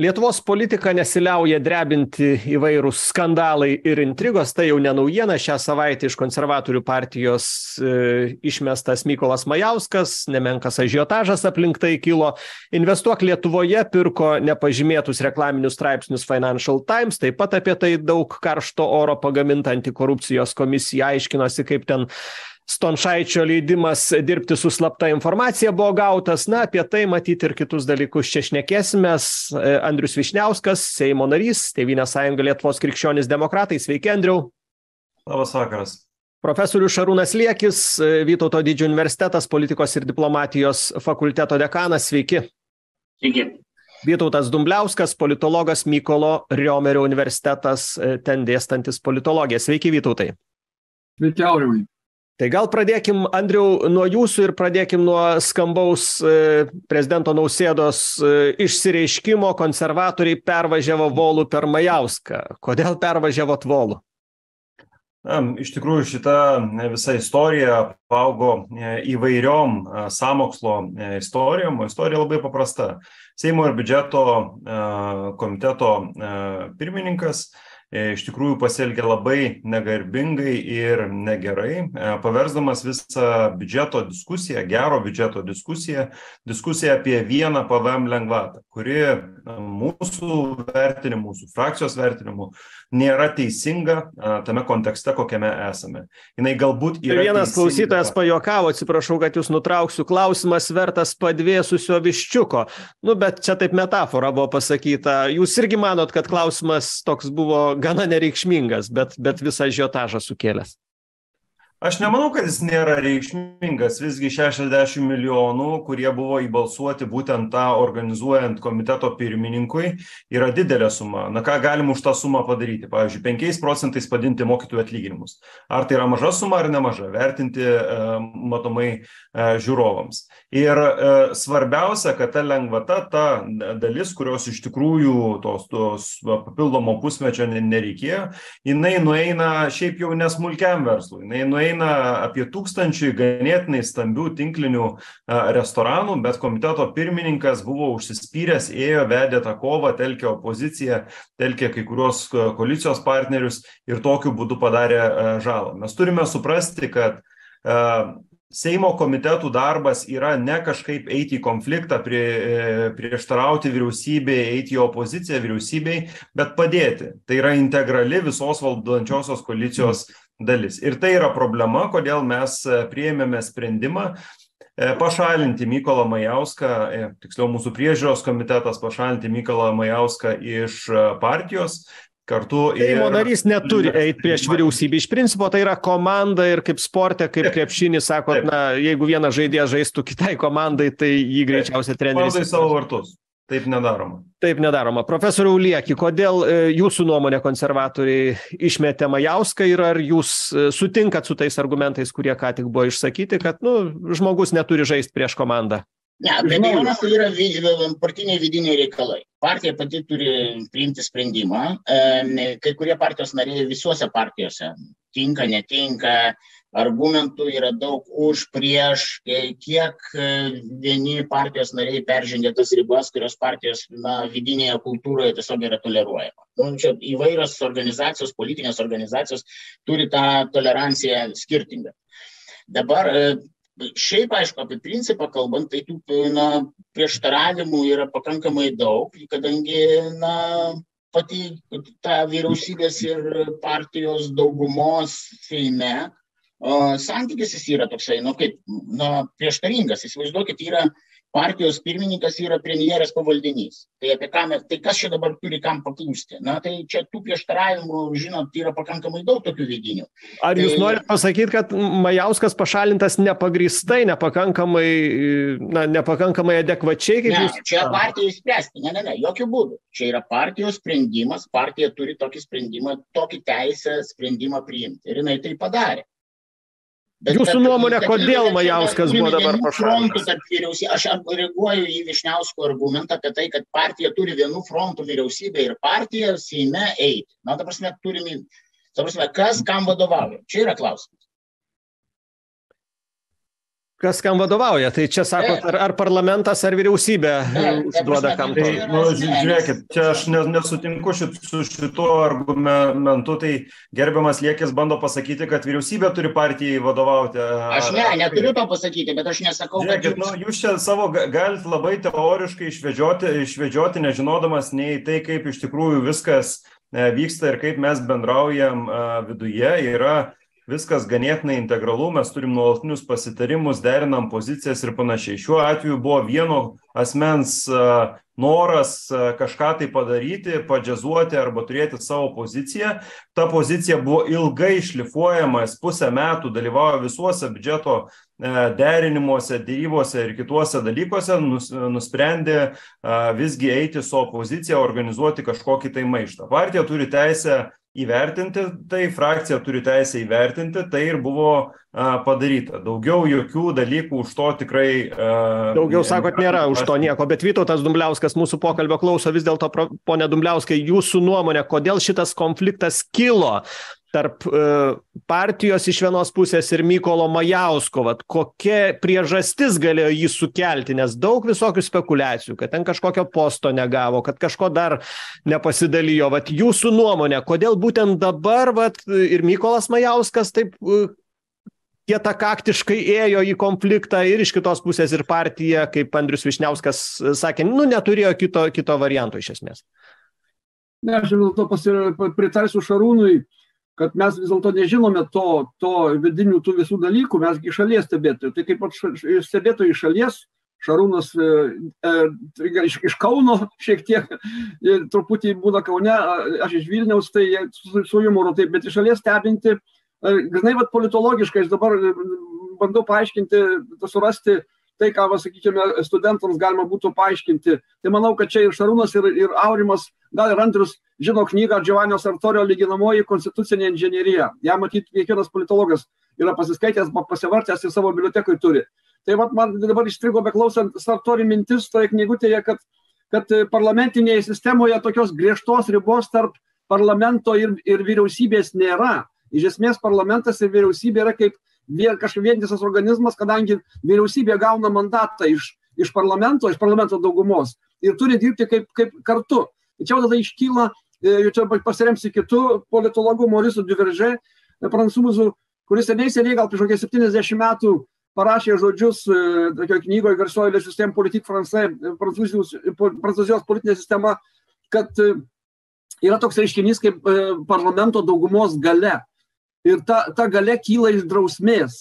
lietuvos politiką nesiliauja drebinti įvairūs skandalai ir intrigos. Tai jau ne naujiena. Šią savaitę iš konservatorių partijos e, išmestas mykolas majauskas nemenkas ažiotažas aplink tai kilo. Investuok lietuvoje pirko nepažymėtus reklaminius straipsnius financial times. Taip pat apie tai daug karšto oro pagaminta antikorupcijos komisija aiškinosi kaip ten stončaičio leidimas dirbti su slapta informacija buvo gautas. Na apie tai matyt ir kitus dalykus čia šnekėsimės. Andrius vyšniauskas seimo narys tėvynės sąjunga lietuvos krikščionys demokratai. Sveiki andriau. Labas vakaras. Profesorius šarūnas liekis vytauto didžiojo universitetas politikos ir diplomatijos fakulteto dekanas. Sveiki. Sveiki. Vytautas dumbliauskas politologas mykolo riomerio universitetas ten dėstantis politologiją sveiki vytautai. Sveiki aurimai tai gal pradėkim andriau nuo jūsų ir pradėkim nuo skambaus prezidento nausėdos išsireiškimo. Konservatoriai pervažiavo volu per majauską. Kodėl pervažiavot volu? Na iš tikrųjų šita visa istorija apaugo įvairiom sąmokslo istorijom o istorija labai paprasta. Seimo ir biudžeto komiteto pirmininkas iš tikrųjų pasielgė labai negarbingai ir negerai. Paversdamas visą biudžeto diskusiją gero biudžeto diskusiją diskusija apie vieną pvm lengvatą kuri mūsų vertinimu mūsų frakcijos vertinimu nėra teisinga tame kontekste kokiame esame. Jinai galbūt yra vienas klausytojas pajuokavo atsiprašau kad jus nutrauksiu klausimas vertas padvėsusio viščiuko. Nu bet čia taip metafora buvo pasakyta. Jūs irgi manot kad klausimas toks buvo gana nereikšmingas bet bet visą ažiotažą sukėlęs. Aš nemanau kad jis nėra reikšmingas. Visgi šešiasdešim milijonų kurie buvo įbalsuoti būtent tą organizuojant komiteto pirmininkui yra didelė suma. Na ką galim už tą sumą padaryti? Pavyzdžiui penkiais procentais padidinti mokytojų atlyginimus. Ar tai yra maža suma ar nemaža? Vertinti matomai žiūrovams ir svarbiausia kad ta lengvata ta dalis kurios iš tikrųjų tos tos papildomo pusmečio nereikėjo jinai nueina šiaip jau ne smulkiam verslui. Jinai nueina eina apie tūkstančiui ganėtinai stambių tinklinių restoranų bet komiteto pirmininkas buvo užsispyręs ėjo vedė tą kovą telkė opoziciją telkė kai kuriuos koalicijos partnerius ir tokiu būdu padarė žalą. Mes turime suprasti kad seimo komitetų darbas yra ne kažkaip eiti į konfliktą prie prieštarauti vyriausybei eiti į opoziciją vyriausybei bet padėti. Tai yra integrali visos valdančiosios koalicijos dalis. Ir tai yra problema kodėl mes priėmėme sprendimą pašalinti mykolą majauską tiksliau mūsų priežiūros komitetas pašalinti mykolą majauską iš partijos kartu seimo narys neturi eit prieš vyriausybę. Iš principo tai yra komanda ir kaip sporte kaip krepšiny sakot na jeigu vienas žaidėjas žaistų kitai komandai tai jį greičiausiai treneris savo vartus. Taip nedaroma. Taip nedaroma. Profesoriau lieki kodėl jūsų nuomone konservatoriai išmetė majauską ir ar jūs sutinkat su tais argumentais kurie ką tik buvo išsakyti kad nu žmogus neturi žaist prieš komandą ne be abejonės tai yra partiniai vidiniai reikalai. Partija pati turi priimti sprendimą kai kurie partijos nariai visuose partijose tinka netinka argumentų yra daug už prieš kiek vieni partijos nariai peržengia tas ribas kurios partijos na vidinėje kultūroje tiesiog yra toleruojama. Nu čia įvairios organizacijos politinės organizacijos turi tą toleranciją skirtingą. Dabar šiaip aišku apie principą kalbant tai tų na prieštaravimų yra pakankamai daug kadangi na pati ta vyriausybės ir partijos daugumos seime o santykis jis yra toksai nu kaip na prieštaringas. Įsivaizduokit yra partijos pirmininkas yra premjerės pavaldinys. Tai apie ką mes tai kas čia dabar turi kam paklusti? Na tai čia tų prieštaravimų žinot yra pakankamai daug tokių vidinių. Ar jūs norit pasakyt kad majauskas pašalintas nepagrįstai nepakankamai na nepakankamai adekvačiai ne jūs čia partijai spręsti ne ne ne jokiu būdu čia yra partijos sprendimas partija turi tokį sprendimą tokį teisę sprendimą priimti. Ir jinai tai padarė Bet, Jūsų bet, nuomonė, bet, kodėl bet, Majauskas buvo dabar pašalintas? Aš reaguoju į Višniausko argumentą apie tai, kad partija turi vienų frontų vyriausybė ir partija Seime eiti. Na, ta prasme, turime, ta prasme, kas kam vadovauja. Čia yra klausimas. Kas kam vadovauja. Tai čia sakot ar ar parlamentas ar vyriausybė užduoda kam tai nu žiūrėkit čia aš ne nesutinku šit su šituo argumentu tai gerbiamas liekis bando pasakyti kad vyriausybė turi partijai vadovauti aš ne neturiu to pasakyti bet aš nesakau kad žiūrėkit nu jūs čia savo galit labai teoriškai išvedžioti išvedžioti nežinodamas nei tai kaip iš tikrųjų viskas e, vyksta ir kaip mes bendraujam viduje. Yra viskas ganėtinai integralu mes turim nuolatinius pasitarimus derinam pozicijas ir panašiai. Šiuo atveju buvo vieno asmens noras kažką tai padaryti padžiazuoti arba turėti savo poziciją. Ta pozicija buvo ilgai šlifuojamas pusę metų dalyvauja visuose biudžeto derinimuose derybose ir kituose dalykuose nus nusprendė visgi eiti su opozicija organizuoti kažkokį tai maištą. Partija turi teisę įvertinti tai frakcija turi teisę įvertinti tai ir buvo a padaryta. Daugiau jokių dalykų už to tikrai a daugiau sakot nėra už to nieko bet vytautas dumbliauskas mūsų pokalbio klauso vis dėlto pone dumbliauskai jūsų nuomone kodėl šitas konfliktas kilo tarp e, partijos iš vienos pusės ir mykolo majausko. Vat kokia priežastis galėjo jį sukelti nes daug visokių spekuliacijų kad ten kažkokio posto negavo kad kažko dar nepasidalijo. Vat jūsų nuomone kodėl būtent dabar vat ir mykolas majauskas taip e, kietakaktiškai ėjo į konfliktą ir iš kitos pusės ir partija kaip andrius vyšniauskas sakė nu neturėjo kito kito varianto iš esmės. Ne aš vis dėlto pasi pritarsiu šarūnui kad mes vis dėlto nežinome to to vidinių tų visų dalykų mes gi iš šalies stebėtojai. Tai kaip vat stebėtojai iš šalies šarūnas e, e, iš iš kauno šiek tiek e, truputį būna kaune aš iš vilniaus tai su su jumoru taip bet iš šalies stebinti grynai vat politologiškai aš dabar bandau paaiškinti surasti tai ką va sakykime studentams galima būtų paaiškinti. Tai manau kad čia ir šarūnas ir ir aurimas gal ir andrius žino knygą džiovanio sartorio lyginamoji konstitucinė inžinerija ją matyt kiekvienas politologas yra pasiskaitęs pasivartęs ir savo bibliotekoj turi. Tai vat man dabar įstrigo beklausant sartori mintis toje knygutėje kad kad parlamentinėje sistemoje tokios griežtos ribos tarp parlamento ir ir vyriausybės nėra. Iš esmės parlamentas ir vyriausybė yra kaip vien kažkoks vientisas organizmas kadangi vyriausybė gauna mandatą iš iš parlamento iš parlamento daugumos ir turi dirbti kaip kaip kartu. Čia tada iškyla ir čia pasiremsiu kitu politologu morisu diuveržė prancūzų kuris seniai seniai gal prieš kokius septyniasdešim metų parašė žodžius tokioj knygoj garsioj le système politique français prancūzijos prancūzijos politinė sistema kad yra toks reiškinys kaip parlamento daugumos galia ir ta ta galia kyla iš drausmės.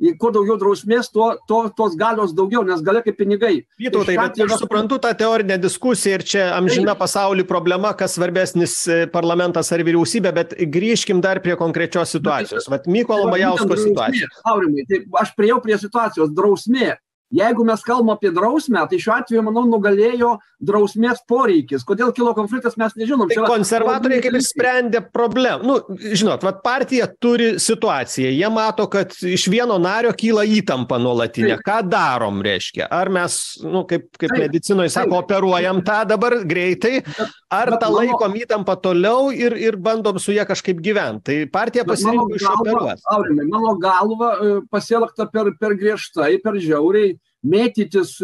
Ir kuo daugiau drausmės tuo tuo tos galios daugiau nes galia kaip pinigai. Vytautai bet aš suprantu tą teorinę diskusiją ir čia amžina pasauly problema kas svarbesnis parlamentas ar vyriausybė bet grįžkim dar prie konkrečios situacijos. Vat mykolo majausko situacija. Aurimai tai aš priėjau prie situacijos. Drausmė jeigu mes kalbam apie drausmę tai šiuo atveju manau nugalėjo drausmės poreikis. Kodėl kilo konfliktas mes nežinom. Tai konservatoriai kaip ir sprendė problem nu žinot vat partija turi situaciją. Jie mato kad iš vieno nario kyla įtampa nuolatinė. Ką darom reiškia? Ar mes nu kaip kaip medicinoj sako operuojam tą dabar greitai ar tą laikom įtampą toliau ir ir bandom su ja kažkaip gyvent. Tai partija pasirinko išoperuot aurimai mano galva pasielgta per per griežtai per žiauriai mėtytis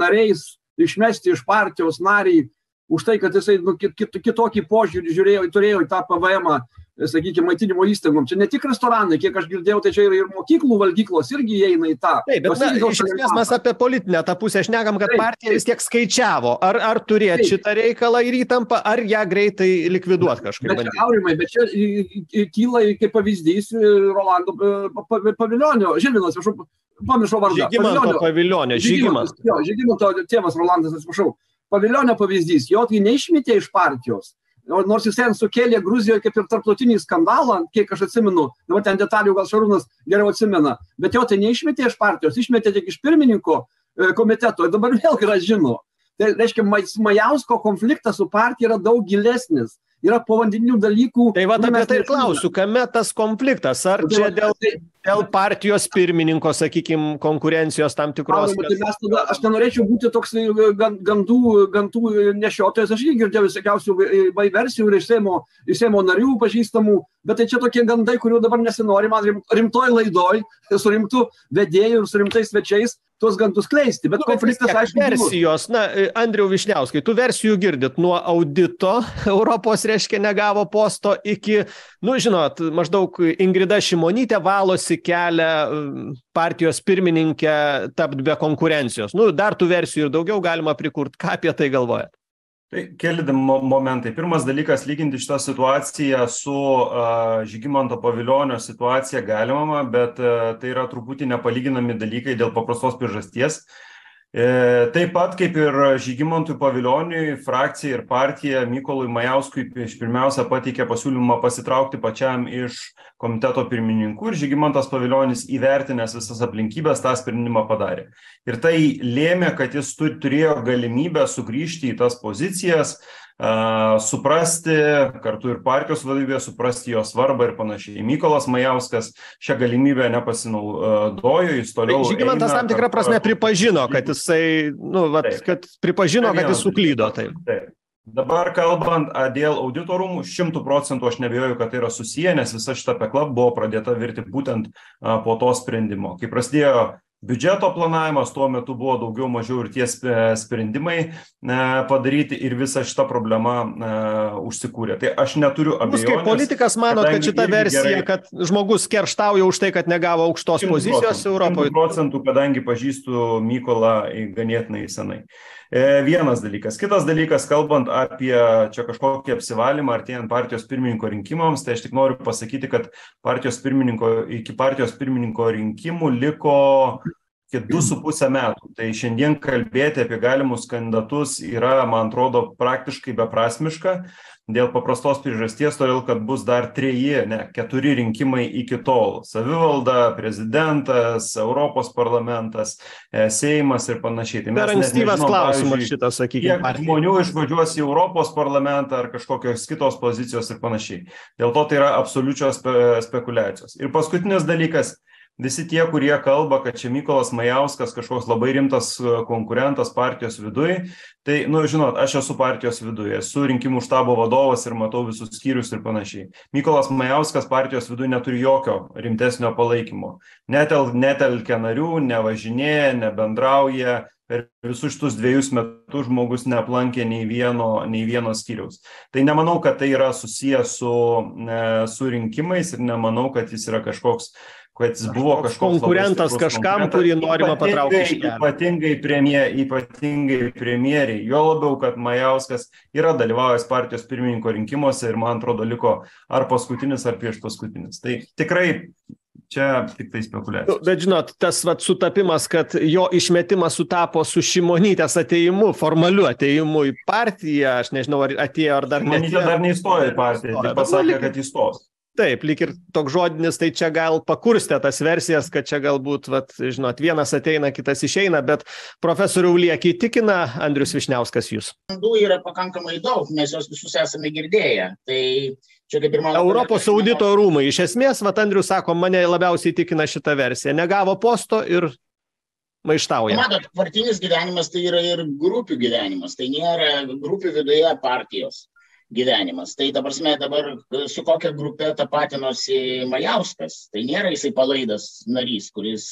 nariais išmesti iš partijos narį už tai kad jisai nu kit kit kitokį požiūrį žiūrėjo turėjo į tą pvemą sakykim maitinimo įstaigom. Čia ne tik restoranai kiek aš girdėjau tai čia ir ir mokyklų valgyklos irgi įeina į tą. Taip bet na iš esmės mes apie politinę tą pusę šnekam kad partija vis tiek skaičiavo ar ar turėt šitą reikalą ir įtampą ar ją greitai likviduot kažkaip bandyt aurimai bet čia kyla kaip pavyzdys rolando pavilionio žilvino atsiprašau pamiršau vardą žygimanto pavilionio. žygimanto jo žygimanto tėvas rolandas atsiprašau. Pavilionio pavyzdys jo tai neišmetė iš partijos nors jis ten sukėlė gruzijoj kaip ir tarptautinį skandalą kiek aš atsimenu dabar ten detalių gal šarūnas geriau atsimena bet jo tai neišmetė iš partijos išmetė tik iš pirmininko komiteto ir dabar vėl grąžino tai reiškia majausko konfliktas su partija yra daug gilesnis yra povandeninių dalykų tai vat apie tai ir klausiu kame tas konfliktas? Ar čia dėl dėl partijos pirmininko sakykim konkurencijos tam tikros tai mes tada aš nenorėčiau būti toksai gan gandų gandų nešiotojas aš irgi girdėjau visokiausių versijų ir iš seimo iš seimo narių pažįstamų bet tai čia tokie gandai kurių dabar nesinori man rim rimtoj laidoj su rimtu vedėju ir su rimtais svečiais tuos gandus skleisti bet konfliktas aišku versijos. Na andriau vyšniauskai tų versijų girdit nuo audito europos reiškia negavo posto iki nu žinot maždaug ingrida šimonytė valosi kelią partijos pirmininke tapt be konkurencijos. Nu dar tų versijų ir daugiau galima prikurt. Ką apie tai galvojat? Tai keli mo momentai. Pirmas dalykas lyginti šitą situaciją su a žygimanto pavilionio situacija galima bet tai yra truputį nepalyginami dalykai dėl paprastos priežasties taip pat kaip ir žygimantui pavilioniui frakcija ir partija mykolui majauskui iš pirmiausia pateikė pasiūlymą pasitraukti pačiam iš komiteto pirmininkų ir žygimantas pavilionis įvertinęs visas aplinkybes tą sprendimą padarė. Ir tai lėmė kad jis tu turėjo galimybę sugrįžti į tas pozicijas suprasti kartu ir partijos vadovybė suprasti jo svarbą ir panašiai. Mykolas majauskas šia galimybe nepasinaudojo jis toliau žygimantas tam tikra prasme pripažino kad jisai nu vat kad pripažino kad jis suklydo taip. Taip. Dabar kalbant dėl audito rūmų šimtu procentų aš neabejoju kad tai yra susiję nes visa šita pekla buvo pradėta virti būtent po to sprendimo. Kai prasidėjo biudžeto planavimas tuo metu buvo daugiau mažiau ir tie sprendimai na padaryti ir visa šita problema na užsikūrė. Tai aš neturiu abejonės jūs kaip politikas manot kad šita versija kad žmogus kerštauja už tai kad negavo aukštos pozicijos europoj šimtu procentų kadangi pažįstu mykolą ganėtinai senai vienas dalykas. Kitas dalykas kalbant apie čia kažkokį apsivalymą artėjant partijos pirmininko rinkimams tai aš tik noriu pasakyti kad partijos iki partijos pirmininko rinkimų liko su puse metų. Tai šiandien kalbėti apie galimus kandidatus yra man atrodo praktiškai beprasmiška dėl paprastos priežasties todėl kad bus dar treji ne keturi rinkimai iki tol. Savivalda prezidentas europos parlamentas e seimas ir panašiai. Tai per ankstyvas klausimas šitas sakykim kiek žmonių išvažiuos į europos parlamentą ar kažkokios kitos pozicijos ir panašiai. Dėl to tai yra absoliučios spe spekuliacijos. Ir paskutinis dalykas visi tie kurie kalba kad čia mykolas majauskas kažkoks labai rimtas konkurentas partijos viduj tai nu žinot aš esu partijos viduj esu rinkimų štabo vadovas ir matau visus skyrius ir panašiai. Mykolas majauskas partijos viduj neturi jokio rimtesnio palaikymo. Netel netelkia narių nevažinėja nebendrauja per visus šitus dvejus metus žmogus neaplankė nei vieno nei vieno skyriaus. Tai nemanau kad tai yra susiję su e su rinkimais ir nemanau kad jis yra kažkoks kad jis buvo kažkoks konkurentas kažkam kurį norima patraukti kelio. ypatingai premje ypatingai premjerei. Juo labiau kad majauskas yra dalyvavęs partijos pirmininko rinkimuose ir man atrodo liko ar paskutinis ar priešpaskutinis. Tai tikrai čia tiktai spekuliacijos. Bet žinot tas vat sutapimas kad jo išmetimas sutapo su šimonytės atėjimu formaliu atėjimu į partiją aš nežinau ar atėjo ar dar šimonytė dar neįstojo į partiją tik pasakė kad įstos taip lyg ir toks žodinis tai čia gal pakurstė tas versijas kad čia galbūt vat žinot vienas ateina kitas išeina bet profesoriau lieki įtikina andrius vyšniauskas jus gandų yra pakankamai daug mes juos visus esame girdėję. Tai čia kaip ir mano europos audito rūmai. Iš esmės vat andrius sako mane labiausiai įtikina šita versija. Negavo posto ir maištauja. Matot partinis gyvenimas tai yra ir grupių gyvenimas tai nėra grupių viduje partijos gyvenimas. Tai ta prasme dabar su kokia grupe tapatinosi majauskas tai nėra jisai palaidas narys kuris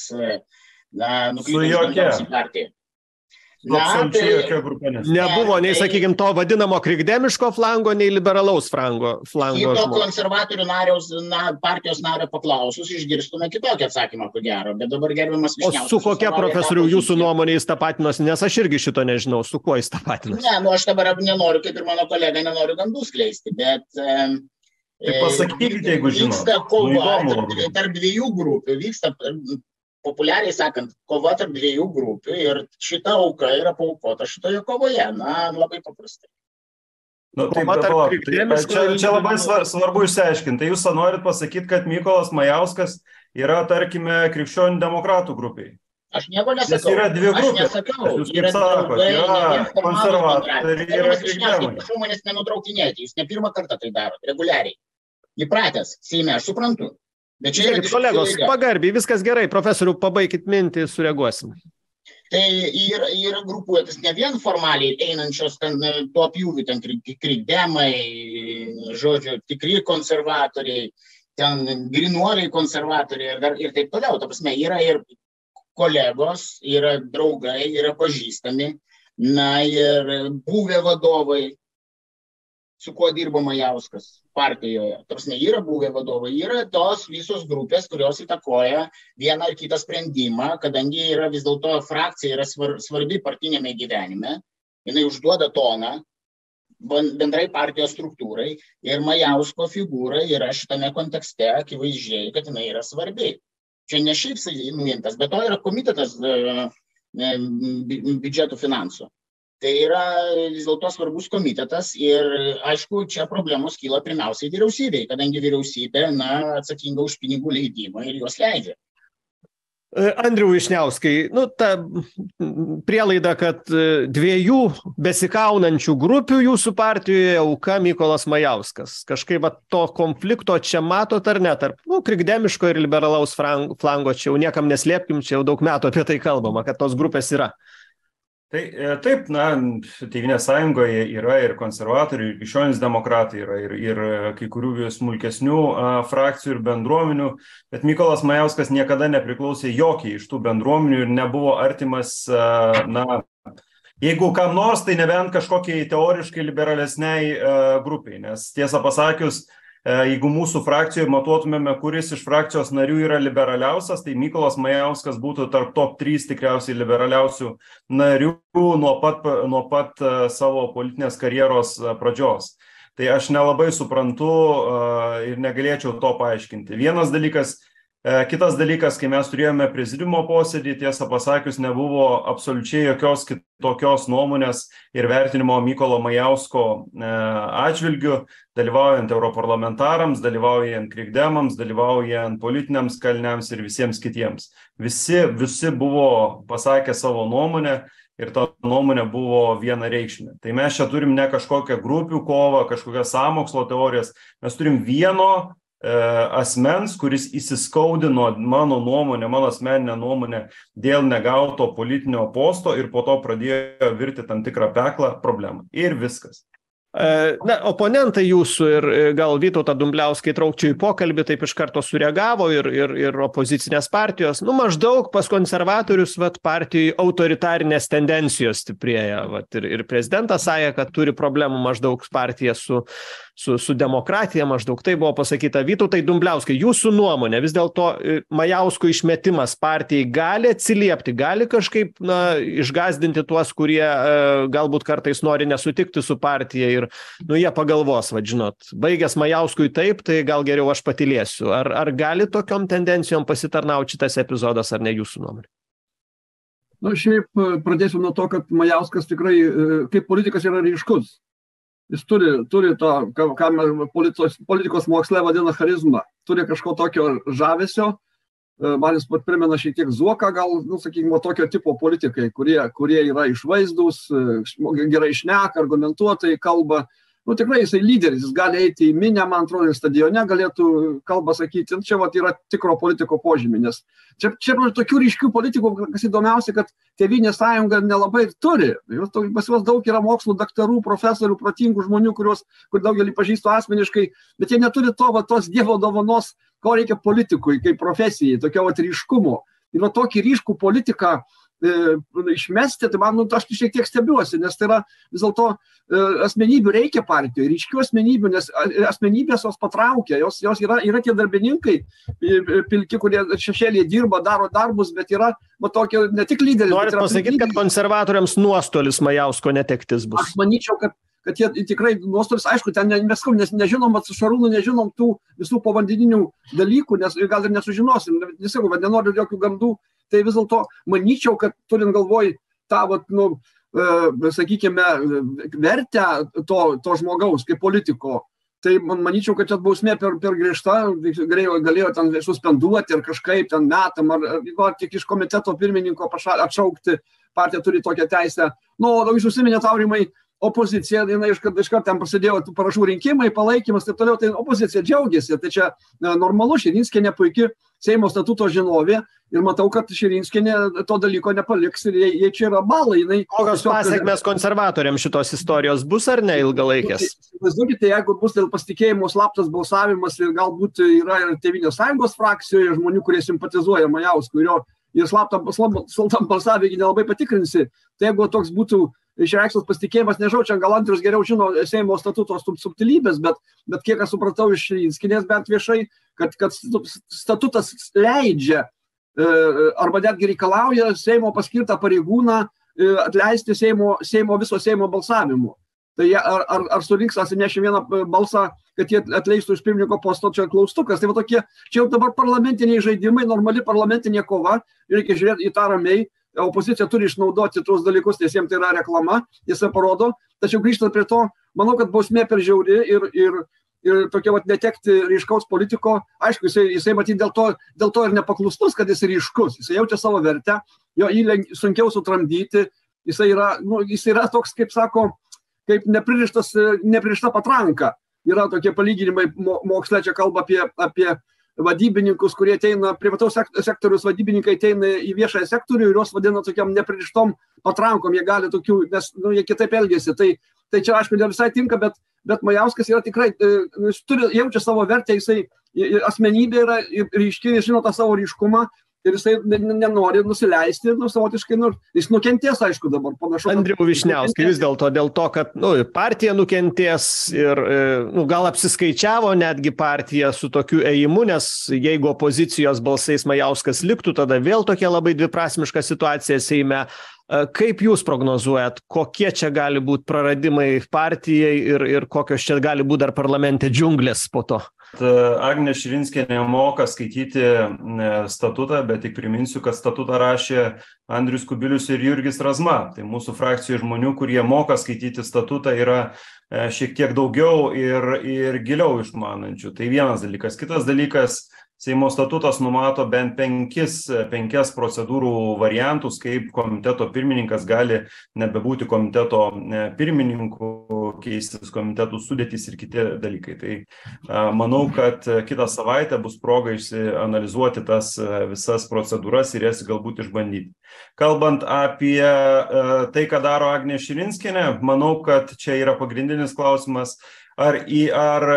na nuklydęs į partiją Na, tai jokia grupė nes. Nebuvo nei, tai, sakykime, to vadinamo krikdemiško flango, nei liberalaus flango. flango kito konservatorių nariaus, na, partijos nario paklausus, išgirstume kitokį atsakymą, ko gero, bet dabar gerbiamas. O su kokia profesorių jūsų nuomonė jis tapatinosi, nes aš irgi šito nežinau, su kuo jis tapatinosi. Ne, nu aš dabar nenoriu, kaip ir mano kolega, nenoriu gandų skleisti, bet... E, Tai pasakykite, jeigu žinote. Vyksta kova nu, tarp, tarp dviejų grupių, vyksta populiariai sakant kova tarp dviejų grupių ir šita auka yra paaukota šitoje kovoje na labai paprastai Nu, taip, palauk, tai, čia, čia labai svar, svarbu išsiaiškinti. Tai jūs norit pasakyti, kad Mykolas Majauskas yra, tarkime, krikščionių demokratų grupiai? Aš nieko Nes nesakau. yra dvi Aš grupės. nesakau. Jūs kaip Yra sakot, draugai, yra konservatoriai, yra krikdemai. prašau manęs nenutraukinėti. Jūs ne pirmą kartą tai darot, reguliariai. Įpratęs, Seime, aš suprantu. Bet čia yra Žiūrėkit, kolegos, eiga. pagarbiai, viskas gerai. Profesoriu, pabaikit mintį, sureaguosim. Tai yra, yra grupuotės ne vien formaliai einančios ten e, tuo pjūviu, ten kri- krikdemai, žodžiu, tikri konservatoriai, ten grinuoliai konservatoriai ir, dar, ir taip toliau. Ta prasme, yra ir kolegos, yra draugai, yra pažįstami, na ir buvę vadovai, su kuo dirbo Majauskas partijoje. Ta prasme, yra buvę vadovai, yra tos visos grupės, kurios įtakoja vieną ar kitą sprendimą, kadangi yra vis dėlto frakcija yra svar, svarbi partinėme gyvenime, jinai užduoda toną bendrai partijos struktūrai ir Majausko figūra yra šitame kontekste akivaizdžiai, kad jinai yra svarbi. Čia ne šiaip nuimtas, bet to yra komitetas e, e, bi- biudžeto finansų. Tai yra vis dėlto svarbus komitetas ir aišku, čia problemos kyla pirmiausiai vyriausybei, kadangi vyriausybė na, atsakinga už pinigų leidimą ir juos leidžia. E, Andriu Višniauskai, nu, ta prielaida, kad e, dviejų besikaunančių grupių jūsų partijoje auka Mykolas Majauskas. Kažkaip va, to konflikto čia matot ar ne tarp nu, krikdemiško ir liberalaus flango, čia jau niekam neslėpkim, čia jau daug metų apie tai kalbama, kad tos grupės yra. Tai e, taip, na, Tevinės sąjungoje yra ir konservatorių, ir krikščionys demokratai, yra ir, ir e, kai kurių smulkesnių frakcijų ir bendruomenių, bet Mykolas Majauskas niekada nepriklausė jokiai iš tų bendruomenių ir nebuvo artimas, na, jeigu kam nors, tai nebent kažkokiai teoriškai liberalesniai a, grupiai, nes tiesą pasakius, e, jeigu mūsų frakcijoje matuotumėme, kuris iš frakcijos narių yra liberaliausias, tai Mykolas Majauskas būtų tarp top 3 tikriausiai liberaliausių narių nuo pat, nuo pat e, savo politinės karjeros e, pradžios. Tai aš nelabai suprantu e, ir negalėčiau to paaiškinti. Vienas dalykas, e, kitas dalykas, kai mes turėjome prezidiumo posėdį, tiesą pasakius, nebuvo absoliučiai jokios kitokios nuomonės ir vertinimo Mykolo Majausko e, atžvilgių, dalyvaujant europarlamentarams, dalyvaujant krikdemams, dalyvaujant politiniams kalniams ir visiems kitiems. Visi, visi buvo pasakę savo nuomonę ir ta nuomonė buvo vienareikšmė. Tai mes čia turim ne kažkokią grupių kovą, kažkokias sąmokslo teorijas, mes turim vieno e, asmens, kuris įsiskaudino mano nuomonę, mano asmeninę nuomonę dėl negauto politinio posto ir po to pradėjo virti tam tikrą peklą problemą. Ir viskas. E, Na, oponentai jūsų ir e, gal Vytautą Dumbliauską įtraukčiau į pokalbį, taip iš karto sureagavo ir, ir, ir opozicinės partijos. Nu, maždaug pas konservatorius, vat, partijų autoritarinės tendencijos stiprėja. Vat, ir, ir prezidentas sąja, kad turi problemų maždaug partija su, su, su demokratija, maždaug tai buvo pasakyta. Vytautai Dumbliauskai, jūsų nuomonė, vis dėlto e, Majausko išmetimas partijai gali atsiliepti, gali kažkaip na, išgazdinti tuos, kurie e, galbūt kartais nori nesutikti su partija ir nu, jie pagalvos, vad žinot, baigęs Majauskui taip, tai gal geriau aš patilėsiu. Ar, ar gali tokiom tendencijom pasitarnauti šitas epizodas, ar ne jūsų nuomonė? Na, nu, šiaip e, pradėsiu nuo to, kad Majauskas tikrai kaip politikas yra ryškus. Jis turi, turi to, ką, ką politikos, politikos moksle vadina charizma, turi kažko tokio žavesio. E, man jis pat primena šiek tiek zuoką, gal, nu, sakykime, tokio tipo politikai, kurie, kurie yra išvaizdus, gerai šneka, argumentuotai kalba. Nu, tikrai jisai lyderis, jis gali eiti į minę, man atrodo, ir stadione galėtų kalbą sakyti. Čia vat, yra tikro politiko požymė, nes čia, čia tokių ryškių politikų, kas įdomiausia, kad Tevinė sąjunga nelabai ir turi. Jos, pas juos daug yra mokslo daktarų, profesorių, protingų žmonių, kuriuos, kur daugelį pažįstu asmeniškai, bet jie neturi to, va, tos dievo dovanos, ko reikia politikui, kaip profesijai, tokio va, ryškumo. Ir va tokį ryškų politiką išmesti, tai man, nu, aš šiek tiek stebiuosi, nes tai yra vis dėlto e, asmenybių reikia partijoje, ryškių asmenybių, nes asmenybės jos patraukia, jos, jos yra, yra tie darbininkai, pilki, kurie šešėlėje dirba, daro darbus, bet yra, va tokie, ne tik lyderiai. Norit pasakyti, kad konservatoriams nuostolis Majausko netektis bus? Aš manyčiau, kad kad jie tikrai nuostolis, aišku, ten ne, mes nes nežinom, su Šarūnu nežinom tų visų povandeninių dalykų, nes gal ir nesužinosim, nesakau, bet nenoriu jokių gandų, tai vis dėlto manyčiau, kad turint galvoj tą, vat, nu, e, sakykime, vertę to, to žmogaus kaip politiko, tai manyčiau kad čia bausmė per per griežta galėjo galėjo ten suspenduoti ar kažkaip ten metam ar ar tik iš komiteto pirmininko pašal atšaukti partija turi tokią teisę. Nu o jūs užsiminėt aurimai opozicija jinai iškart iškart ten prasidėjo tų parašų rinkimai palaikymas taip toliau tai opozicija džiaugėsi tai čia na normalu širinskienė puiki seimo statuto žinovė ir matau kad širinskienė to dalyko nepaliks ir jai jai čia yra balai jinai kokios pasekmės konservatoriams šitos istorijos bus ar ne ilgalaikės? Įsivaizduokite jeigu bus dėl pasitikėjimo slaptas balsavimas ir galbūt yra ir tėvynės sąjungos frakcijoje žmonių kurie simpatizuoja majauskui ir jo ir slaptam balsavime gi nelabai patikrinsi tai jeigu toks būtų išreikštas pasitikėjimas nežinau čia gal andrius geriau žino seimo statuto subtilybes bet bet kiek aš supratau iš širinskienės bent viešai kad kad statutas leidžia e, arba netgi reikalauja seimo paskirtą pareigūną e, atleisti seimo seimo viso seimo balsavimu. Tai ar ar ar surinks tą septyniasdešim vieną balsą kad jie atleistų iš pirmininko posto čia klaustukas. Tai va tokie čia jau dabar parlamentiniai žaidimai normali parlamentinė kova. Reikia žiūrėt į tą ramiai opozicija turi išnaudoti tuos dalykus nes jiem tai yra reklama jisai parodo. Tačiau grįžtant prie to manau kad bausmė per žiauri ir ir ir tokia vat netekti ryškaus politiko aišku jisai jisai matyt dėl to dėl to ir nepaklusnus kad jis ryškus jisai jaučia savo vertę jo jį len sunkiau sutramdyti jisai yra nu jis yra toks kaip sako kaip nepririšta patranka. Yra tokie palyginimai mo moksle čia kalba apie apie vadybininkus kurie ateina privataus sek sektoriaus vadybininkai ateina į viešąjį sektorių ir juos vadina tokiom nepririštom patrankom. Jie gali tokių nes nu jie kitaip elgiasi. Tai tai čia aišku ne visai tinka bet bet majauskas yra tikrai e, nu jis turi jaučia savo vertę jisai asmenybė yra ryški jis žino tą savo ryškumą ir jisai ne nenori nusileisti nu savotiškai nu jis nukentės aišku dabar. Panašu andriau vyšniauskai vis dėlto dėl to kad nu partija nukentės ir e, nu gal apsiskaičiavo netgi partija su tokiu ėjimu nes jeigu opozicijos balsais majauskas liktų tada vėl tokia labai dviprasmiška situacija seime. E, kaip jūs prognozuojat kokie čia gali būt praradimai partijai ir ir kokios čia gali būt dar parlamente džiunglės po to Agnė Širinskienė moka skaityti statutą, bet tik priminsiu, kad statutą rašė Andrius Kubilius ir Jurgis Razma. Tai mūsų frakcijų žmonių, kurie moka skaityti statutą, yra e, šiek tiek daugiau ir, ir giliau išmanančių. Tai vienas dalykas. Kitas dalykas, seimo statutas numato bent penkis penkias procedūrų variantus kaip komiteto pirmininkas gali nebebūti komiteto e, pirmininku keistis komitetų sudėtys ir kiti dalykai. Tai manau kad kitą savaitę bus proga išsianalizuoti tas e, visas procedūras ir jas galbūt išbandyti. Kalbant apie e, tai ką daro agnė širinskienė manau kad čia yra pagrindinis klausimas ar į ar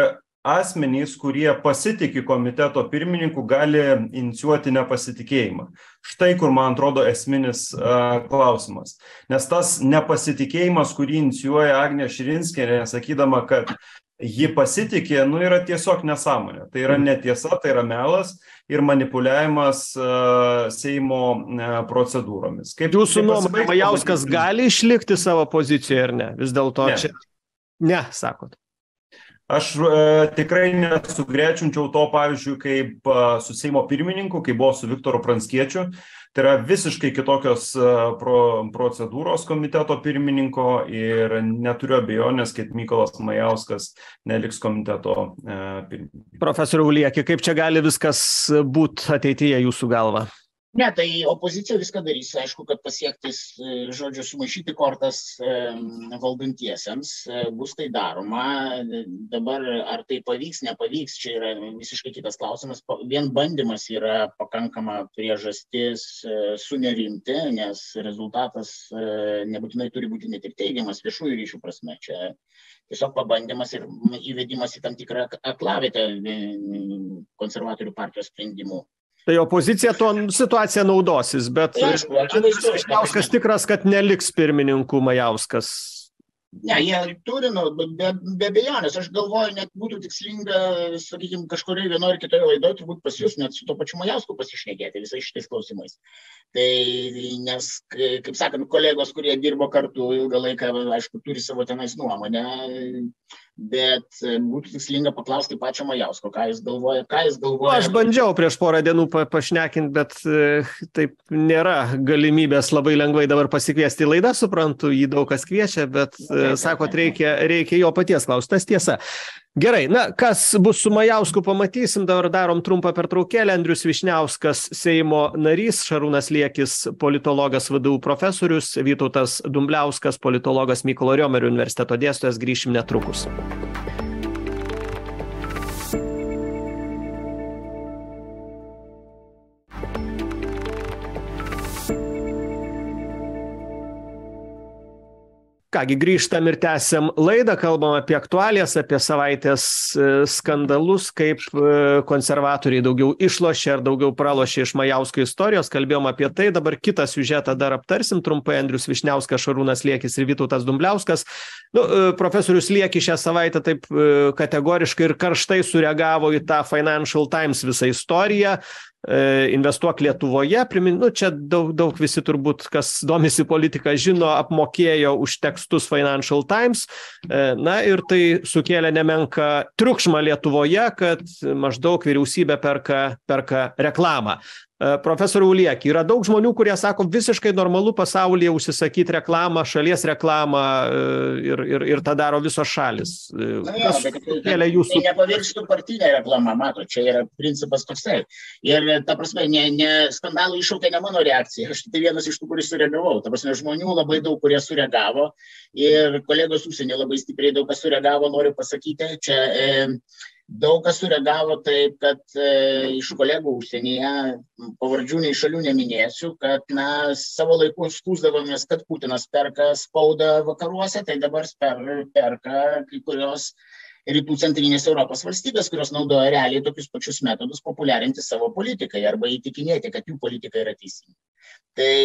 asmenys kurie pasitiki komiteto pirmininku gali inicijuoti nepasitikėjimą. Štai kur man atrodo esminis a klausimas. Nes tas nepasitikėjimas kurį inicijuoja agnė širinskienė sakydama kad ji pasitiki nu yra tiesiog nesąmonė. Tai yra netiesa tai yra melas ir manipuliavimas a seimo a procedūromis. Kaip jūsų nuomone majauskas gali išlikti savo pozicijoj ar ne? Vis dėlto čia ne sakot aš e, tikrai nesugrečiančiau to pavyzdžiui kaip su seimo pirmininku kaip buvo su viktoru pranckiečiu. Tai yra visiškai kitokios pro procedūros komiteto pirmininko ir neturiu abejonės kad mykolas majauskas neliks komiteto e, pirmininku profesoriau lieki kaip čia gali viskas būt ateityje jūsų galva ne tai opozicija viską darys. Aišku kad pasiekti žodžiu sumaišyti kortas valdantiesiems e, bus tai daroma. Dabar ar tai pavyks nepavyks čia yra visiškai kitas klausimas. Vien bandymas yra pakankama priežastis e, sunerimti nes rezultatas e, nebūtinai turi būti net ir teigiamas viešųjų ryšių prasme. Čia tiesiog pabandymas ir įvedimas į tam tikrą aklavietę konservatorių partijos sprendimų tai opozicija tuo situacija naudosis bet andrius vyšniauskas tikras kad neliks pirmininku majauskas. Ne jie turi nu be be abejonės. Aš galvoju net būtų tikslinga sakykim kažkurioj vienoj ar kitoj laidoj turbūt pas jus net su tuo pačiu majausku pasišnekėti visais šitais klausimais. Tai nes kaip sakant kolegos kurie dirbo kartu ilgą laiką aišku turi savo tenais nuomonę bet būtų tikslinga paklausti pačio majausko ką jis galvoja ką jis galvoja aš bandžiau prieš porą dienų pa pašnekint bet e, taip nėra galimybės labai lengvai dabar pasikviesti į laidas suprantu jį daug kas kviečia bet e, sakot reikia reikia jo paties klaust tas tiesa gerai na kas bus su majausku pamatysim. Dabar darom trumpą pertraukėlę. Andrius vyšniauskas seimo narys šarūnas liekis politologas vdu profesorius vytautas dumbliauskas politologas mykolo riomerio universiteto dėstytojas. Grįšim netrukus ką gi grįžtam ir tęsiam laidą kalbam apie aktualijas apie savaitės skandalus kaip konservatoriai daugiau išlošė ar daugiau pralošė iš majausko istorijos kalbėjom apie tai dabar kitą siužetą dar aptarsim trumpai andrius vyšniauskas šarūnas liekis ir vytautas dumbliauskas. Nu profesorius liekis šią savaitę taip kategoriškai ir karštai sureagavo į tą financial times visą istoriją investuok lietuvoje. Primin nu čia daug daug visi turbūt kas domisi politika žino apmokėjo už tekstus financial times. Na ir tai sukėlė nemenką triukšmą lietuvoje kad maždaug vyriausybė perka perka reklamą profesoriau lieki yra daug žmonių kurie sako visiškai normalu pasaulyje užsisakyt reklamą šalies reklamą ir ir ir tą daro visos šalys kas sukėlė jūsų tai nepavirstų partine reklama matot čia yra principas toksai. Ir ta prasme ne ne skandalai iššaukė ne mano reakcija aš tiktai vienas iš tų kuris sureagavau. Ta prasme žmonių labai daug kurie sureagavo ir kolegos užsieny labai stipriai daug kas sureagavo noriu pasakyti čia daug kas sureagavo taip kad iš kolegų užsienyje pavardžių nei šalių neminėsiu kad na savo laiku skųsdavomės kad putinas perka spaudą vakaruose tai dabar per perka kai kurios rytų centrinės europos valstybės kurios naudoja realiai tokius pačius metodus populiarinti savo politikai arba įtikinėti kad jų politika yra teisinga. Tai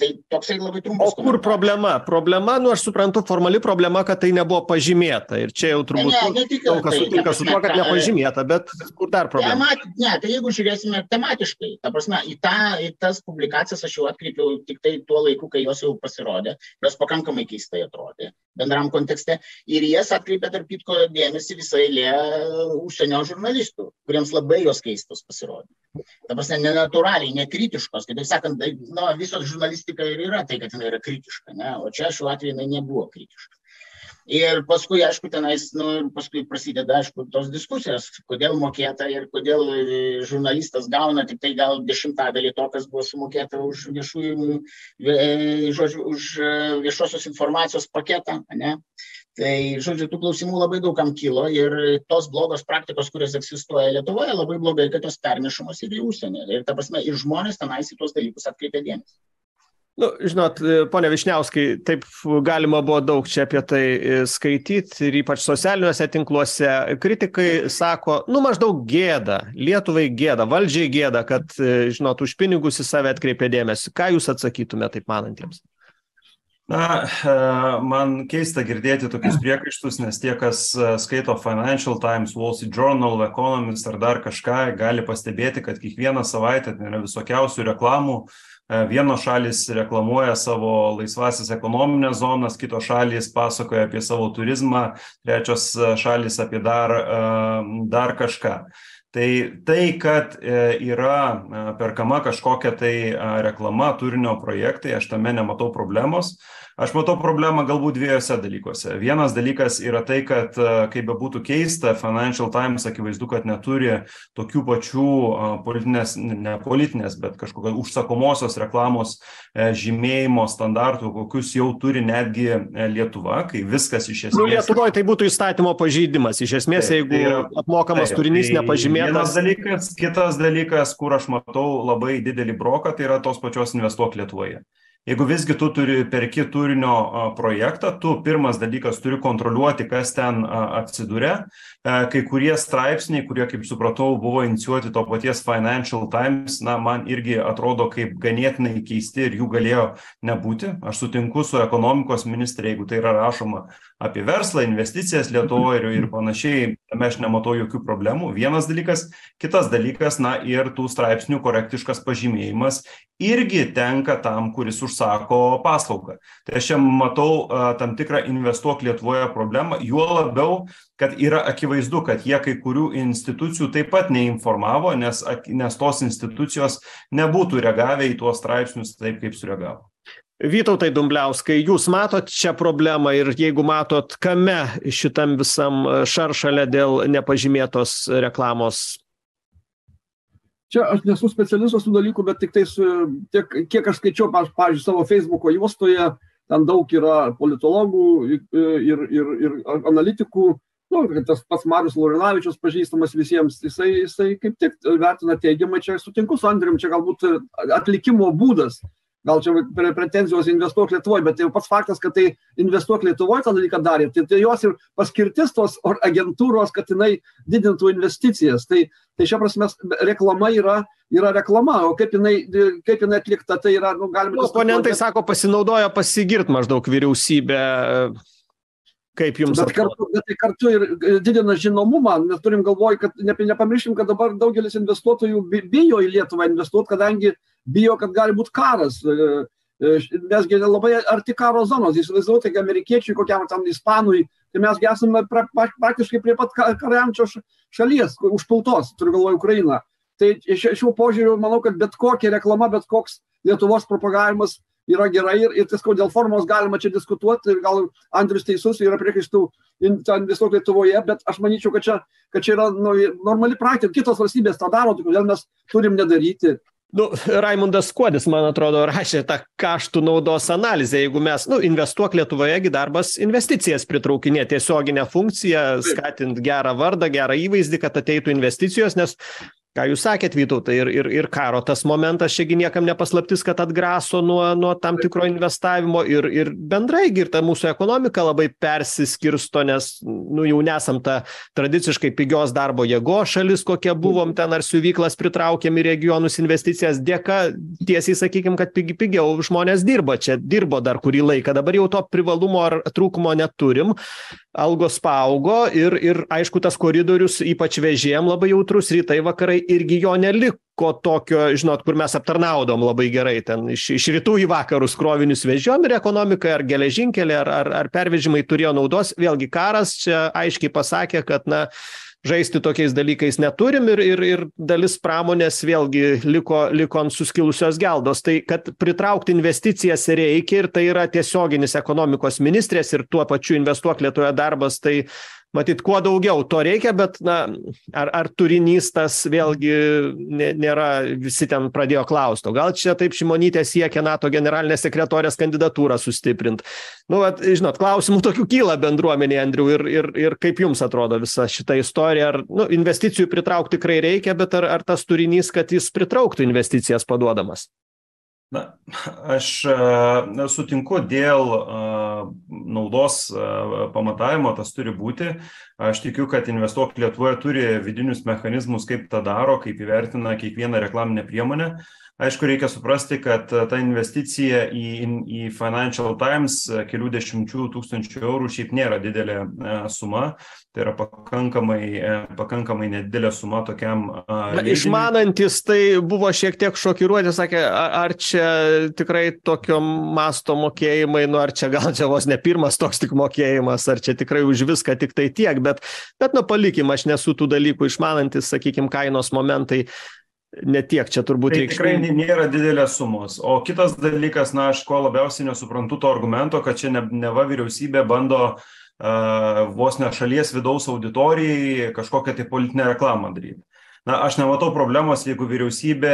tai toksai labai trumpas o kur problema? Problema nu aš suprantu formali problema kad tai nebuvo pažymėta. Ir čia jau turbūt ne, ne, ne daug kas sutinka su tuo kad nepažymėta bet kur dar problema? Temat, ne tai jeigu žiūrėsime tematiškai ta prasme į tą į tas publikacijas aš jau atkreipiau tiktai tuo laiku kai jos jau pasirodė jos pakankamai keistai atrodė bendram kontekste. Ir jas atkreipė tarp kitko dėmesį visa eilė užsienio žurnalistų kuriems labai jos keistos pasirodė. Ta prasme nenatūraliai nekritiškos kitaip sakant na visos žurnalistika ir yra tai kad jinai yra kritiška ne? O čia šiuo atveju jinai nebuvo kritiška ir paskui aišku tenais nu paskui prasideda aišku tos diskusijos kodėl mokėta ir kodėl žurnalistas gauna tiktai gal dešimtadalį to kas buvo sumokėta už viešųjų žodžiu už viešosios informacijos paketą ane? Tai žodžiu tų klausimų labai daug kam kilo ir tos blogos praktikos kurios egzistuoja lietuvoje labai blogai kad jos pernešamos ir į užsienį. Ir ta prasme ir žmonės tenais į tuos dalykus atkreipia dėmesį nu žinot pone vyšniauskai taip galima buvo daug čia apie tai skaityt ir ypač socialiniuose tinkluose. Kritikai sako nu maždaug gėda lietuvai gėda valdžiai gėda kad žinot už pinigus į save atkreipė dėmesį. Ką jūs atsakytumėt taip manantiems? Na man keista girdėti tokius priekaištus nes tie kas skaito financial times wall street journal economist ar dar kažką gali pastebėti kad kiekvieną savaitę ten yra visokiausių reklamų vienos šalys reklamuoja savo laisvąsias ekonomines zonas kitos šalys pasakoja apie savo turizmą trečios šalys apie dar dar kažką. Tai tai kad yra perkama kažkokia tai reklama turinio projektai aš tame nematau problemos aš matau problemą galbūt dviejuose dalykuose. Vienas dalykas yra tai kad kaip bebūtų keista financial times akivaizdu kad neturi tokių pačių politinės ne politinės bet kažkokio užsakomosios reklamos žymėjimo standartų kokius jau turi netgi lietuva kai viskas iš esmės nu lietuvoj tai būtų įstatymo pažeidimas. Iš esmės jeigu apmokamas turinys nepažymėtas vienas dalykas kitas dalykas kur aš matau labai didelį broką tai yra tos pačios investuok lietuvoje jeigu visgi tu turi perki turinio projektą tu pirmas dalykas turi kontroliuoti kas ten atsiduria. Kai kurie straipsniai kurie kaip supratau buvo inicijuoti to paties financial times na man irgi atrodo kaip ganėtinai keisti ir jų galėjo nebūti. Aš sutinku su ekonomikos ministre jeigu tai yra rašoma apie verslą investicijas lietuvoj ir ir panašiai. Tame aš nematau jokių problemų. Vienas dalykas. Kitas dalykas na ir tų straipsnių korektiškas pažymėjimas irgi tenka tam kuris užsako paslaugą. Tai aš čia matau tam tikrą investuok lietuvoje problemą juo labiau kad yra akivaizdu kad jie kai kurių institucijų taip pat neinformavo nes nes tos institucijos nebūtų reagavę į tuos straipsnius taip kaip sureagavo vytautai dumbliauskai jūs matot čia problemą ir jeigu matot kame šitam visam šaršale dėl nepažymėtos reklamos? Čia aš nesu specialistas tų dalykų bet tiktais tiek kiek aš skaičiau pavyzdžiui savo feisbuko juostoje ten daug yra politologų ir ir ir analitikų. Nu tas pats marius laurinavičius pažįstamas visiems jisai jisai kaip tik vertina teigiamai čia sutinku su andrium čia galbūt atlikimo būdas gal čia pre pretenzijos investuok lietuvoj bet jau pats faktas kad tai investuok lietuvoj tą dalyką darė. Tai tai jos ir paskirtis tos agentūros kad jinai didintų investicijas. Tai tai šia prasme reklama yra yra reklama o kaip jinai kaip jinai atlikta tai yra nu galima oponentai sako pasinaudojo pasigirt maždaug vyriausybė. Kaip jums bet kartu bet tai kartu ir didina žinomumą. Mes turim galvoj kad ne nepamirškim kad dabar daugelis investuotojų bi bijo į lietuvą investuot kadangi bijo kad gali būt karas. Mes gi labai arti karo zonos. Įsivaizduokite amerikiečiui kokiam ten ispanui tai mes gi esame pra praktiškai prie pat kariaujančios šalies užpultos turiu galvoj ukrainą. Tai šiuo požiūriu manau kad bet kokia reklama bet koks lietuvos propagavimas yra gerai ir ir sakau dėl formos galima čia diskutuot ir gal andrius teisus yra priekaištų ten visur lietuvoje bet aš manyčiau kad čia kad čia yra nu normali praktika. Kitos valstybės tą daro tai kodėl mes turim nedaryti nu raimundas kuodis man atrodo rašė tą kaštų naudos analizę. Jeigu mes nu investuok lietuvoje gi darbas investicijas pritraukinėt tiesioginę funkciją skatint gerą vardą gerą įvaizdį kad ateitų investicijos nes ką jūs sakėt vytautai ir ir ir karo tas momentas čia gi niekam ne paslaptis kad atgraso nuo nuo tam tikro investavimo ir ir bendrai gi ir ta mūsų ekonomika labai persiskirsto nes nu jau nesam ta tradiciškai pigios darbo jėgos šalis kokia buvom ten ar siuvyklas pritraukėm į regionus investicijas. Dėka tiesiai sakykim kad pigi pigiau žmonės dirba čia dirbo dar kurį laiką. Dabar jau to privalumo ar trūkumo neturim. Algos paaugo ir ir aišku tas koridorius ypač vežėjam labai jautrus. Rytai vakarai irgi jo neliko tokio žinot kur mes aptarnaudavom labai gerai ten iš iš rytų į vakarus krovinius vežiojom ir ekonomikai ar geležinkeliai ar ar ar pervežimai turėjo naudos. Vėlgi karas čia aiškiai pasakė kad na žaisti tokiais dalykais neturim ir ir ir dalis pramonės vėlgi liko liko ant suskilusios geldos. Tai kad pritraukt investicijas reikia ir tai yra tiesioginis ekonomikos ministrės ir tuo pačiu investuok lietuvoje darbas tai matyt kuo daugiau to reikia bet na ar ar turinys tas vėlgi nė nėra visi ten pradėjo klaust o gal čia taip šimonytė siekia nato generalinės sekretorės kandidatūrą sustiprint? Nu vat žinot klausimų tokių kyla bendruomenėj andriau ir ir ir kaip jums atrodo visa šita istorija? Ar nu investicijų pritraukt tikrai reikia bet ar ar tas turinys kad jis pritrauktų investicijas paduodamas na aš na sutinku dėl naudos pamatavimo tas turi būti. Aš tikiu kad investuok lietuvoje turi vidinius mechanizmus kaip tą daro kaip įvertina kiekvieną reklaminę priemonę aišku reikia suprasti kad ta investicija į į financial times kelių dešimčių tūkstančių eurų šiaip nėra didelė suma. Tai yra pakankamai pakankamai nedidelė suma tokiam leidiniui. išmanantys tai buvo šiek tiek šokiruoti sakė ar čia tikrai tokio masto mokėjimai nu ar čia gal čia vos ne pirmas toks tik mokėjimas ar čia tikrai už viską tiktai tiek. Bet bet nu palikim aš nesu tų dalykų išmanantis sakykim kainos momentai ne tiek čia turbūt tai tikrai nėra didelės sumos. O kitas dalykas na aš ko labiausiai nesuprantu to argumento kad čia ne neva vyriausybė bando a vos ne šalies vidaus auditorijai kažkokią tai politinę reklamą daryt na aš nematau problemos jeigu vyriausybė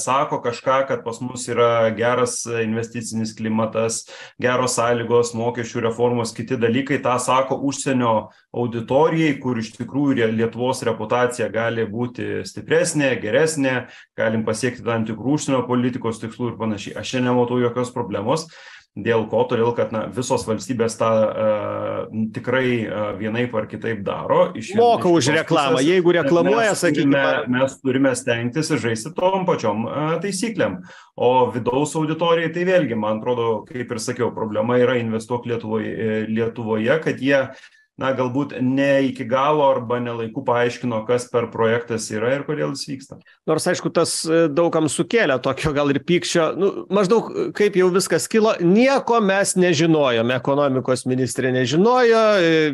sako kažką kad pas mus yra geras investicinis klimatas geros sąlygos mokesčių reformos kiti dalykai. Tą sako užsienio auditorijai kur iš tikrųjų lietuvos reputacija gali būti stipresnė geresnė galim pasiekti tam tikrų užsienio politikos tikslų ir panašiai. Aš čia nematau jokios problemos dėl ko? Todėl kad na visos valstybės tą a tikrai a vienaip ar kitaip daro. Iš moka už reklamą. jeigu reklamuoja sakykime mes turime stengtis ir žaisti tom pačiom taisyklėm. O vidaus auditorijai tai vėlgi man atrodo kaip ir sakiau problema yra investuok lietuvoj lietuvoje kad jie na galbūt ne iki galo arba ne laiku paaiškino kas per projektas yra ir kodėl jis vyksta. Nors aišku tas daug kam sukėlė tokio gal ir pykčio. Nu maždaug kaip jau viskas kilo nieko mes nežinojom. Ekonomikos ministrė nežinojo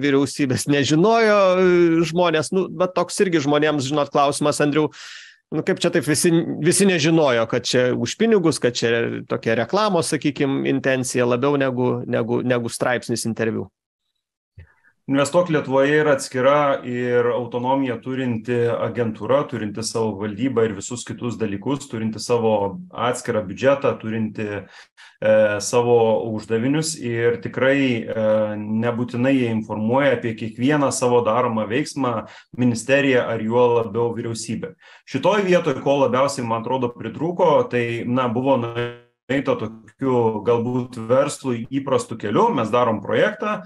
vyriausybės nežinojo žmonės. Nu bet toks irgi žmonėms žinot klausimas andriau nu kaip čia taip visi visi nežinojo kad čia už pinigus kad čia tokia reklamos sakykim intencija labiau negu negu negu straipsnis interviu investuok lietuvoje yra atskira ir autonomiją turinti agentūra turinti savo valdybą ir visus kitus dalykus turinti savo atskirą biudžetą turinti e, savo uždavinius ir tikrai e, nebūtinai jie informuoja apie kiekvieną savo daromą veiksmą ministeriją ar juo labiau vyriausybę. Šitoj vietoj ko labiausiai man atrodo pritrūko tai na buvo eita tokiu galbūt verslui įprastu keliu mes darom projektą e,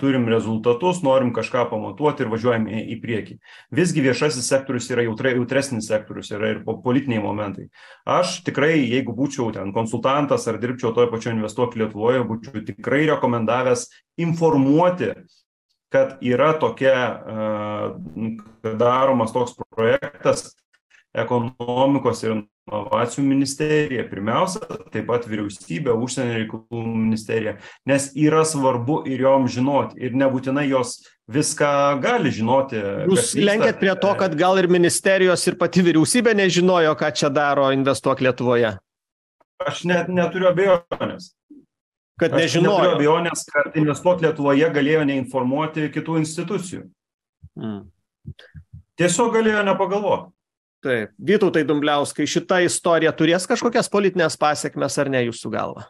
turim rezultatus norim kažką pamatuot ir važiuojam į į priekį. Visgi viešasis sektorius yra jautre jautresnis sektorius yra ir po politiniai momentai. Aš tikrai jeigu būčiau ten konsultantas ar dirbčiau toj pačioj investuok lietuvoje būčiau tikrai rekomendavęs informuoti kad yra tokia kad daromas toks projektas ekonomikos ir inovacijų ministerija pirmiausia taip pat vyriausybė užsienio reikalų ministerija nes yra svarbu ir jom žinoti ir nebūtinai jos viską gali žinoti jūs lenkiat prie to kad gal ir ministerijos ir pati vyriausybė nežinojo ką čia daro investuok lietuvoje? Aš net neturiu abejonės. Kad aš nežinojo neturiu abejonės kad investuok lietuvoje galėjo neinformuoti kitų institucijų. Mm. tiesiog galėjo nepagalvot taip. Vytautai dumbliauskai šita istorija turės kažkokias politines pasekmes ar ne jūsų galva?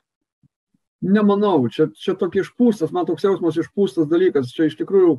Nemanau. Čia čia tokia išpūstas man toks jausmas išpūstas dalykas. Čia iš tikrųjų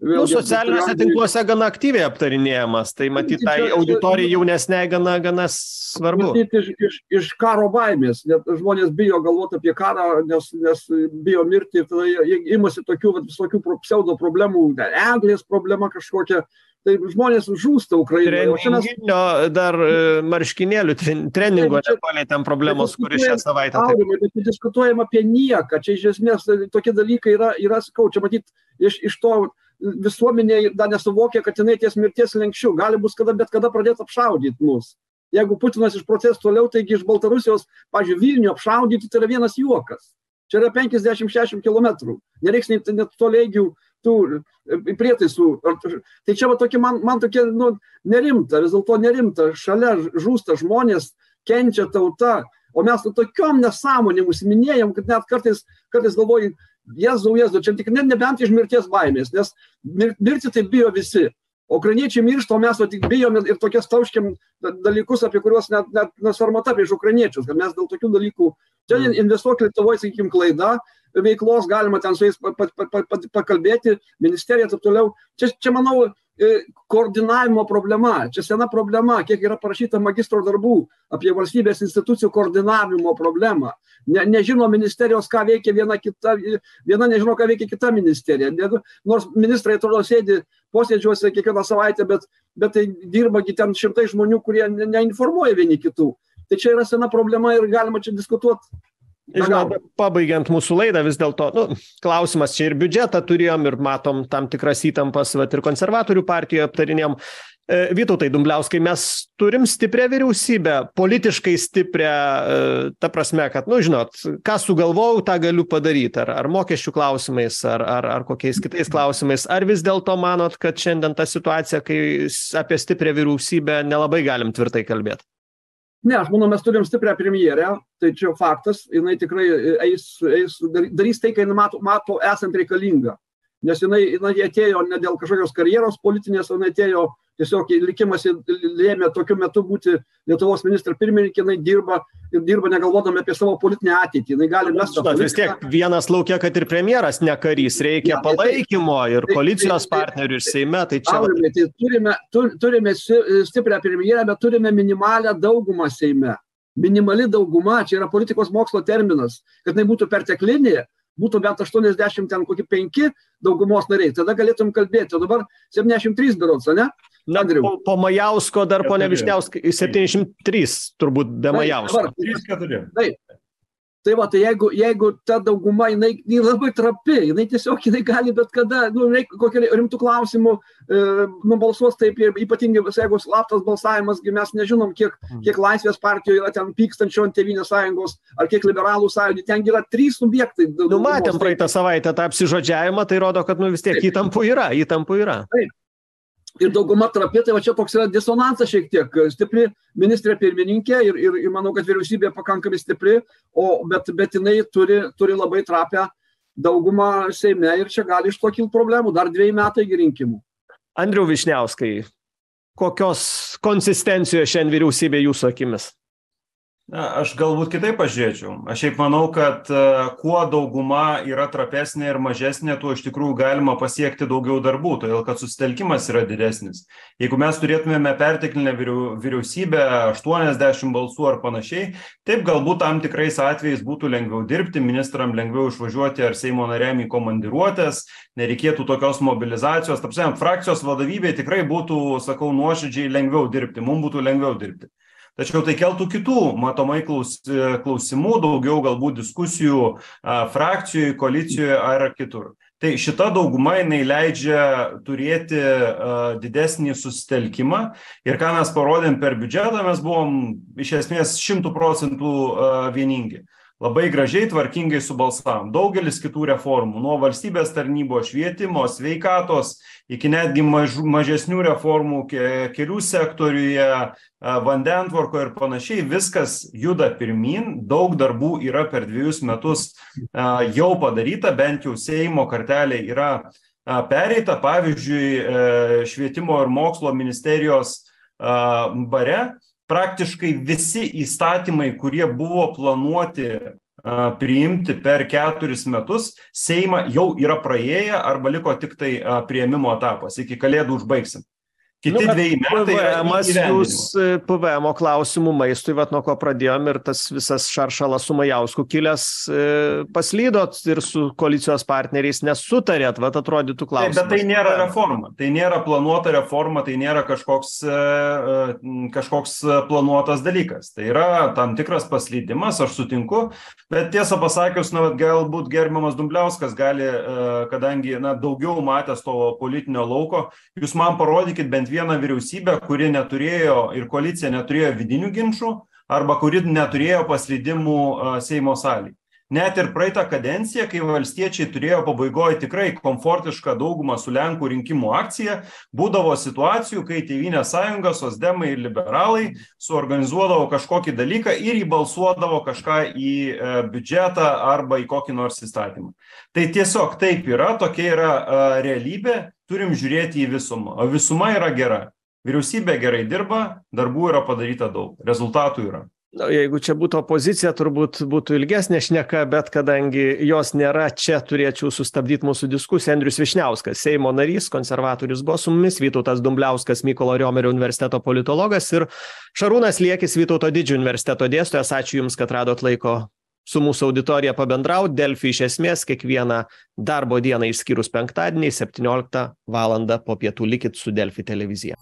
nu socialiniuose tinkluose gana aktyviai aptarinėjamas tai matyt tai auditorijai jaunesnei gana gana svarbu. Matyt iš iš iš karo baimės net žmonės bijo galvot apie karą nes nes bijo mirti ir tada jie imasi tokių vat visokių pro pseudo problemų ten eglės problema kažkokia. Tai žmonės žūsta mes treninginio dar e, marškinėlių tren treningo nepalietėm problemos kuri šią savaitę aurimai bet diskutuojam apie nieką čia iš esmės tokie dalykai yra yra sakau čia matyt iš iš to visuomenė dar nesuvokia kad jinai ties mirties slenksčiu gali bus kada bet kada pradėt apšaudyt mus. Jeigu putinas išprotės toliau taigi iš baltarusijos pavyzdžiui vilnių apšaudyti tai yra vienas juokas. Čia yra penkiasdešim šešiasdešim kilometrų. Nereiks net net toliagių tų e, prietaisų. Tai čia va tokie man man tokie nu nerimta vis dėlto nerimta. Šalia žūsta žmonės kenčia tauta. O mes su tokiom nesąmonėm užsiiminėjam kad net kartais kartais galvoji jėzau jėzau čia tik ne nebent iš mirties baimės nes mir mirti tai bijo visi ukrainiečiai miršta o mes va tik bijom ir ir tokias tauškiam da dalykus apie kuriuos net net na sarmata prieš ukrainiečius kad mes dėl tokių dalykų čia in investuok lietuvoj sakykim klaida veiklos galima ten su jais pa pa pa pa pakalbėti ministerija taip toliau čia čia manau koordinavimo problema. Čia sena problema kiek yra parašyta magistro darbų apie valstybės institucijų koordinavimo problemą. Ne nežino ministerijos ką veikia viena kita viena nežino ką veikia kita ministerija. Nors ministrai atrodo sėdi posėdžiuose kiekvieną savaitę bet bet tai dirba gi ten šimtai žmonių kurie ne neinformuoja vieni kitų. Tai čia yra sena problema ir galima čia diskutuot be žinot pabaigiant mūsų laidą vis dėlto nu klausimas čia ir biudžetą turėjom ir matom tam tikras įtampas vat ir konservatorių partijoj aptarinėjom. E, vytautai dumbliauskai mes turim stiprią vyriausybę politiškai stiprią e, ta prasme kad nu žinot ką sugalvojau tą galiu padaryt. Ar ar mokesčių klausimais ar ar ar kokiais kitais klausimais. Ar vis dėlto manot kad šiandien ta situacija kai apie stiprią vyriausybę nelabai galim tvirtai kalbėt ne aš manau mes turim stiprią premjerę tai čia faktas jinai tikrai eis eis dar darys tai ką jinai mato mato esant reikalinga nes jinai jinai atėjo ne dėl kažkokios karjeros politinės o jinai atėjo tiesiog likimas lėmė tokiu metu būti lietuvos ministre pirmininke jinai dirba ir dirba negalvodama apie savo politinę ateitį. Jinai gali mest žinot vis tiek vienas lauke kad ir premjeras ne karys reikia palaikymo ir tai- koalicijos tai- tai- partnerių ir seime tai čia aurimai tai turime tu turime stiprią premjerę bet turime minimalią daugumą seime. Minimali dauguma čia yra politikos mokslo terminas kad jinai būtų perteklinė būtų bent aštuoniasdešim ten koki penki daugumos nariai. Tada galėtum kalbėti. O dabar septyniasdešim trys berods ane? Na po po majausko dar pone septyniasdešim trys turbūt be Taip, majausko. keturi tai va tai jeigu jeigu ta dauguma jinai ji labai trapi jinai tiesiog jinai gali bet kada nu reik kokiu rimtu klausimu e nubalsuos taip ir ypatingai jeigu slaptas balsavimas gi mes nežinom kiek kiek laisvės partijoj yra ten pykstančių ant tėvynės sąjungos ar kiek liberalų sąjūdy ten yra trys subjektai nu matėm Tai- praeitą savaitę tą apsižodžiavimą tai rodo kad nu vis tiek Taip. įtampų yra įtampų yra ir dauguma trapi tai va čia toks yra disonansas šiek tiek. Stipri ministrė pirmininkė ir ir ir manau kad vyriausybė pakankamai stipri o bet bet jinai turi turi labai trapią daugumą seime ir čia gali iš to kilt problemų. Dar dveji metai iki rinkimų. Andriau vyšniauskai kokios konsistencijos šiandien vyriausybė jūsų akimis na aš galbūt kitaip pažiūrėčiau. Aš šiaip manau kad e, kuo dauguma yra trapesnė ir mažesnė tuo iš tikrųjų galima pasiekti daugiau darbų todėl kad susitelkimas yra didesnis. Jeigu mes turėtumėme perteklinę vyriau vyriausybę aštuoniasdešim balsų ar panašiai taip galbūt tam tikrais atvejais būtų lengviau dirbti ministram lengviau išvažiuoti ar seimo nariam į komandiruotes nereikėtų tokios mobilizacijos. Ta prasme frakcijos vadovybei tikrai būtų sakau nuoširdžiai lengviau dirbti mum būtų lengviau dirbti tačiau tai keltų kitų matomai klaus klausimų daugiau galbūt diskusijų frakcijoj koalicijoj ar kitur. Tai šita dauguma jinai leidžia turėti didesnį susitelkimą. Ir ką mes parodėm per biudžetą mes buvom iš esmės šimtu procentų vieningi labai gražiai tvarkingai subalsavom. Daugelis kitų reformų. Nuo valstybės tarnybos švietimo sveikatos iki netgi mažų mažesnių reformų ke kelių sektoriuje vandentvarkoj ir panašiai viskas juda pirmyn daug darbų yra per dvejus metus a jau padaryta bent jau seimo kartelė yra a pereita. Pavyzdžiui e švietimo ir mokslo ministerijos a bare praktiškai visi įstatymai kurie buvo planuoti priimti per keturis metus seimą jau yra praėję arba liko tiktai a priėmimo etapas. Iki kalėdų užbaigsim kiti nu, dveji metai pvemas jūs pvemo klausimu maistui vat nuo ko pradėjom ir tas visas šaršalas su majausku kilęs e paslydot ir su koalicijos partneriais nesutarėt vat atrodytų klausimas bet tai nėra reforma. Tai nėra planuota reforma tai nėra kažkoks e kažkoks planuotas dalykas. Tai yra tam tikras paslydimas aš sutinku bet tiesą pasakius na galbūt gerbiamas dumbliauskas gali e kadangi na daugiau matęs to politinio lauko jūs man parodykit bent vieną vyriausybę kuri neturėjo ir koalicija neturėjo vidinių ginčų arba kuri neturėjo paslydimų seimo salėj. Net ir praeitą kadenciją kai valstiečiai turėjo pabaigoj tikrai komfortišką daugumą su lenkų rinkimų akcija būdavo situacijų kai tėvynės sąjunga socdemai ir liberalai suorganizuodavo kažkokį dalyką ir įbalsuodavo kažką į biudžetą arba į kokį nors įstatymą. Tai tiesiog taip yra tokia yra realybė turim žiūrėti į visumą. O visuma yra gera. Vyriausybė gerai dirba darbų yra padaryta daug. Rezultatų yra. Na jeigu čia būtų opozicija turbūt būtų ilgesnė šneka bet kadangi jos nėra čia turėčiau sustabdyt mūsų diskusiją. Andrius vyšniauskas seimo narys konservatorius buvo su mumis vytautas dumbliauskas mykolo riomerio universiteto politologas ir šarūnas liekis vytauto didžiojo universiteto dėstytojas. Ačiū jums kad radot laiko su mūsų auditorija pabendraut. Delfi iš esmės kiekvieną darbo dieną išskyrus penktadienį septynioliktą valandą po pietų. Likit su delfi televizija